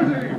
Liberty!